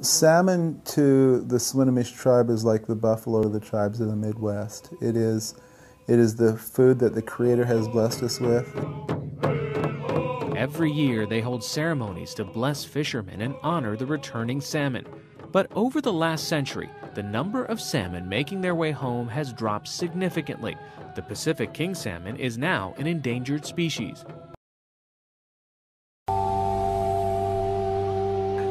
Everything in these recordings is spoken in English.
Salmon to the Swinomish tribe is like the buffalo to the tribes of the Midwest. It is, it is the food that the Creator has blessed us with. Every year, they hold ceremonies to bless fishermen and honor the returning salmon. But over the last century, the number of salmon making their way home has dropped significantly. The Pacific king salmon is now an endangered species.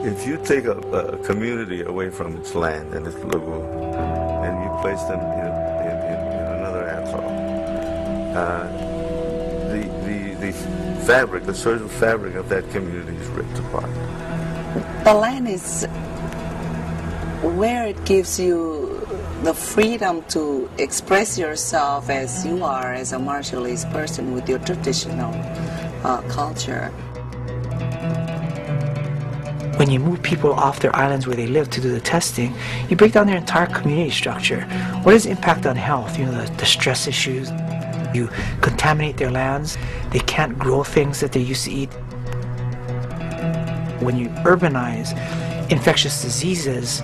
If you take a, a community away from its land and its lagoon, and you place them in, in, in, another atoll, uh, the, the, the fabric, the social fabric of that community is ripped apart. The land is where it gives you the freedom to express yourself as you are as a Marshallese person with your traditional uh, culture. When you move people off their islands where they live to do the testing, you break down their entire community structure. What is the impact on health? You know, the, the stress issues. You contaminate their lands. They can't grow things that they used to eat. When you urbanize, infectious diseases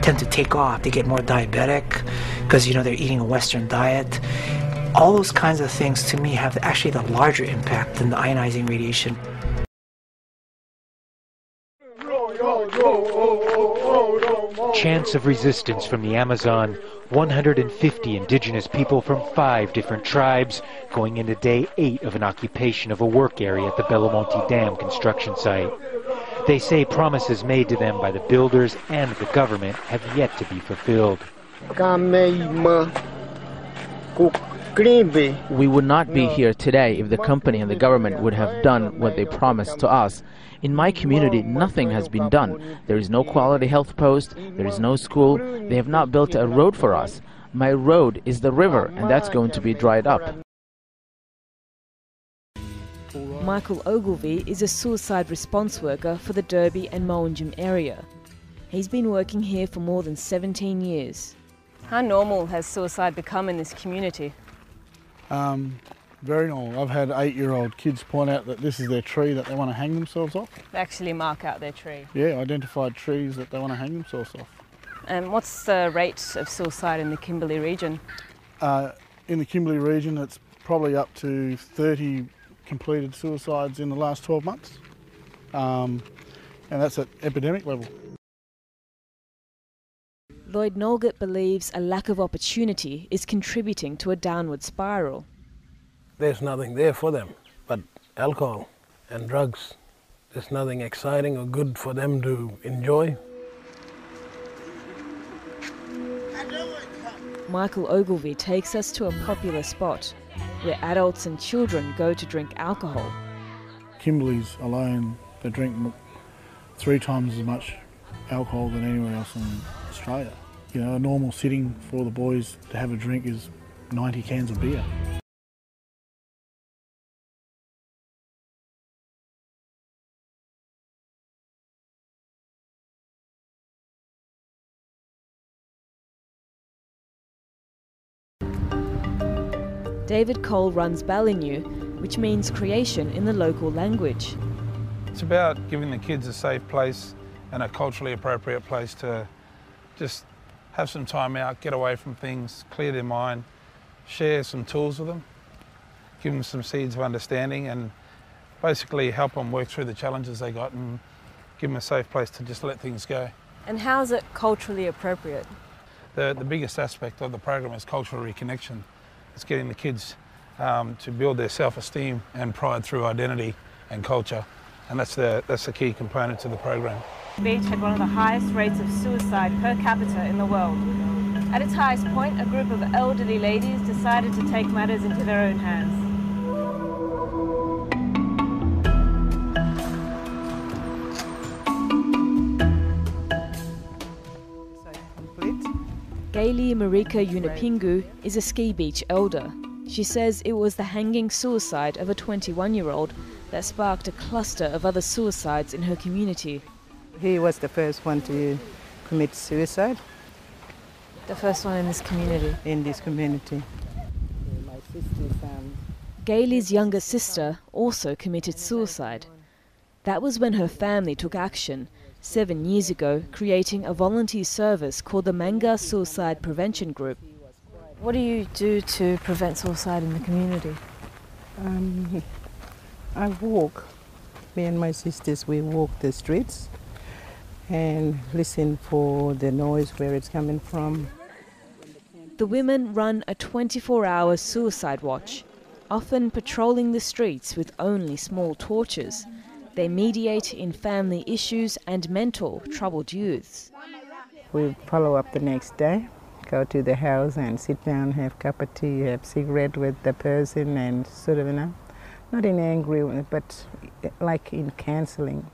tend to take off. They get more diabetic because, you know, they're eating a Western diet. All those kinds of things, to me, have actually the larger impact than the ionizing radiation. Chants of resistance from the Amazon, 150 indigenous people from five different tribes going into day eight of an occupation of a work area at the Belo Monte Dam construction site. They say promises made to them by the builders and the government have yet to be fulfilled. We would not be here today if the company and the government would have done what they promised to us. In my community, nothing has been done. There is no quality health post, there is no school, they have not built a road for us. My road is the river, and that's going to be dried up. Michael Ogilvie is a suicide response worker for the Derby and Mowanjum area. He's been working here for more than 17 years. How normal has suicide become in this community? Um, very normal. I've had eight-year-old kids point out that this is their tree that they want to hang themselves off. They actually mark out their tree. Yeah, identified trees that they want to hang themselves off. And what's the rate of suicide in the Kimberley region? Uh, in the Kimberley region, it's probably up to 30 completed suicides in the last 12 months, um, and that's at epidemic level. Lloyd Nolgett believes a lack of opportunity is contributing to a downward spiral. There's nothing there for them but alcohol and drugs. There's nothing exciting or good for them to enjoy. Michael Ogilvie takes us to a popular spot where adults and children go to drink alcohol. Kimberleys alone, they drink three times as much alcohol than anywhere else in Australia. You know, a normal sitting for the boys to have a drink is 90 cans of beer. David Cole runs Ballynew, which means creation in the local language. It's about giving the kids a safe place and a culturally appropriate place to just have some time out, get away from things, clear their mind, share some tools with them, give them some seeds of understanding and basically help them work through the challenges they got and give them a safe place to just let things go. And how is it culturally appropriate? The, the biggest aspect of the program is cultural reconnection. It's getting the kids um, to build their self-esteem and pride through identity and culture. And that's the, that's the key component to the program. Beach had one of the highest rates of suicide per capita in the world. At its highest point, a group of elderly ladies decided to take matters into their own hands. Gaily Marika Yunupingu is a ski beach elder. She says it was the hanging suicide of a 21 year old that sparked a cluster of other suicides in her community. He was the first one to commit suicide. The first one in this community? In this community. My sister's um... Gailey's younger sister also committed suicide. That was when her family took action seven years ago, creating a volunteer service called the Manga Suicide Prevention Group. What do you do to prevent suicide in the community? Um, I walk. Me and my sisters, we walk the streets and listen for the noise where it's coming from. The women run a 24 hour suicide watch, often patrolling the streets with only small torches. They mediate in family issues and mentor troubled youths. We follow up the next day, go to the house and sit down, have a cup of tea, have cigarette with the person and sort of, you know, not in angry, but like in counseling.